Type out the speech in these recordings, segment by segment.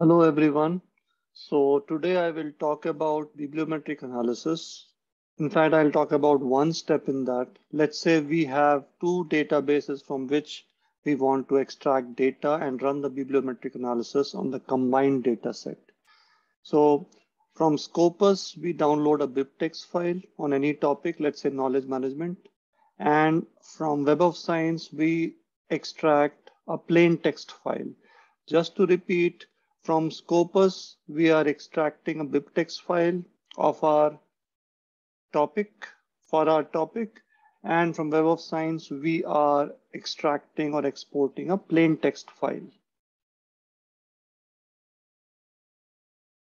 Hello, everyone. So today I will talk about bibliometric analysis. In fact, I'll talk about one step in that. Let's say we have two databases from which we want to extract data and run the bibliometric analysis on the combined data set. So from Scopus, we download a BibTeX file on any topic, let's say knowledge management. And from Web of Science, we extract a plain text file. Just to repeat, from Scopus, we are extracting a BibTeX file of our topic for our topic. And from Web of Science, we are extracting or exporting a plain text file.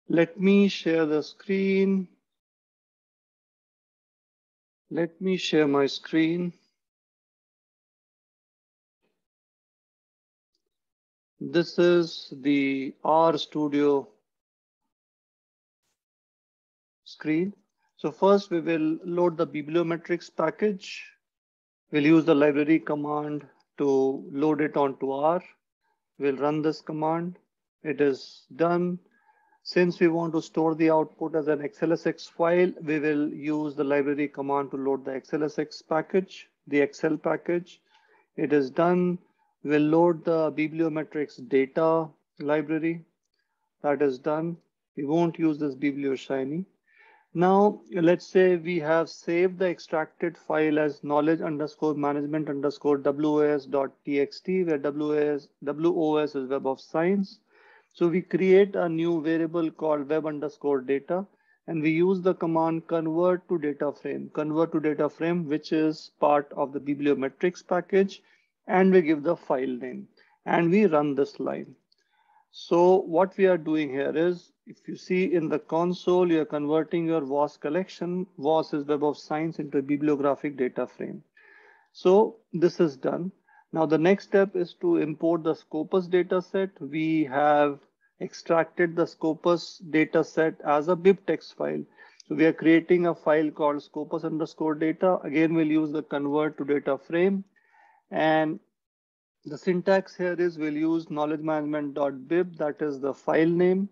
Let me share the screen. Let me share my screen. This is the RStudio screen. So first we will load the bibliometrix package. We'll use the library command to load it onto R. We'll run this command. It is done. Since we want to store the output as an XLSX file, we will use the library command to load the XLSX package, the Excel package. It is done we'll load the bibliometrix data library. That is done. We won't use this biblioshiny. Now, let's say we have saved the extracted file as knowledge underscore management underscore WOS.txt, where WOS, WOS is Web of Science. So we create a new variable called web underscore data, and we use the command convert to data frame, convert to data frame, which is part of the bibliometrix package and we give the file name and we run this line. So what we are doing here is, if you see in the console, you're converting your WOS collection. WOS is Web of Science into a bibliographic data frame. So this is done. Now the next step is to import the Scopus dataset. We have extracted the Scopus dataset as a BibTeX file. So we are creating a file called Scopus underscore data. Again, we'll use the convert to data frame. And the syntax here is we'll use knowledge management.bib, that is the file name.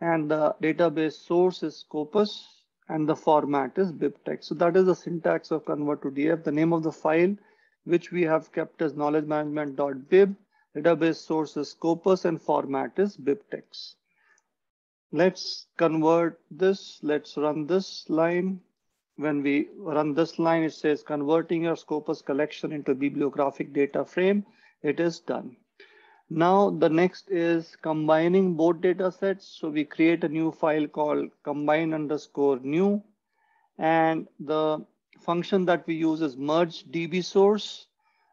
And the database source is Scopus and the format is BibTeX. So that is the syntax of convert to DF, the name of the file, which we have kept as knowledge management.bib. Database source is Scopus and format is BibTeX. Let's convert this. Let's run this line when we run this line, it says converting your Scopus collection into bibliographic data frame. It is done. Now the next is combining both data sets. So we create a new file called combine underscore new. And the function that we use is merge DB source.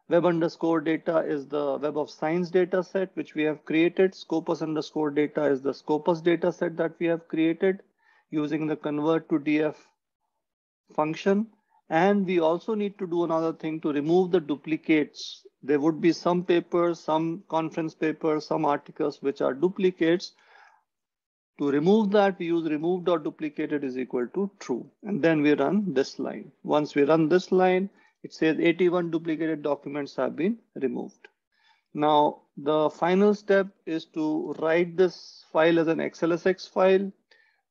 Web underscore data is the Web of Science data set, which we have created. Scopus underscore data is the Scopus data set that we have created using the convert to DF function. And we also need to do another thing to remove the duplicates. There would be some papers, some conference papers, some articles which are duplicates. To remove that, we use remove.duplicated is equal to true. And then we run this line. Once we run this line, it says 81 duplicated documents have been removed. Now, the final step is to write this file as an XLSX file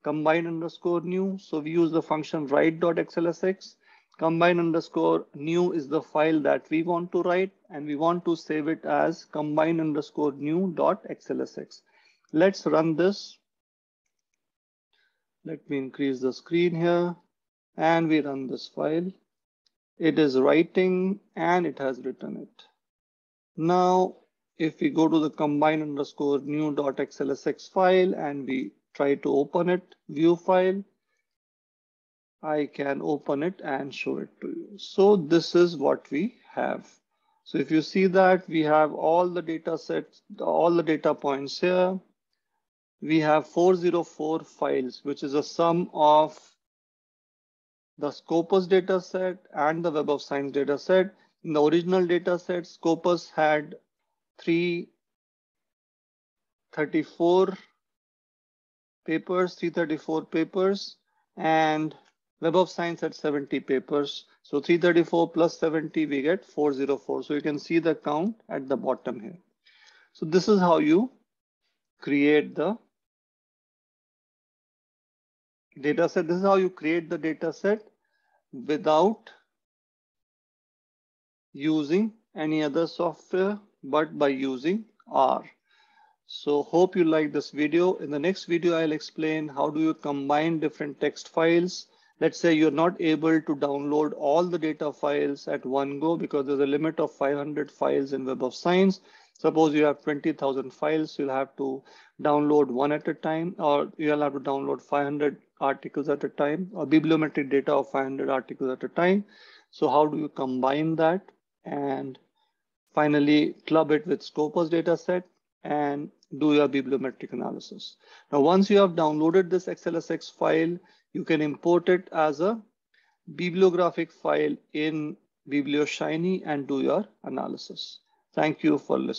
combine underscore new. So we use the function write.xlsx. Combine underscore new is the file that we want to write and we want to save it as combine underscore new dot xlsx. Let's run this. Let me increase the screen here and we run this file. It is writing and it has written it. Now, if we go to the combine underscore new dot xlsx file and we try to open it, view file, I can open it and show it to you. So this is what we have. So if you see that we have all the data sets, all the data points here. We have 404 files, which is a sum of the Scopus data set and the Web of Science data set. In the original data set, Scopus had 334 papers, 334 papers, and Web of Science at 70 papers. So 334 plus 70, we get 404. So you can see the count at the bottom here. So this is how you create the data set. This is how you create the data set without using any other software, but by using R. So hope you like this video. In the next video, I'll explain how do you combine different text files. Let's say you're not able to download all the data files at one go because there's a limit of 500 files in Web of Science. Suppose you have 20,000 files, you'll have to download one at a time, or you'll have to download 500 articles at a time, or bibliometric data of 500 articles at a time. So how do you combine that? And finally, club it with Scopus dataset and do your bibliometric analysis. Now, once you have downloaded this XLSX file, you can import it as a bibliographic file in BiblioShiny and do your analysis. Thank you for listening.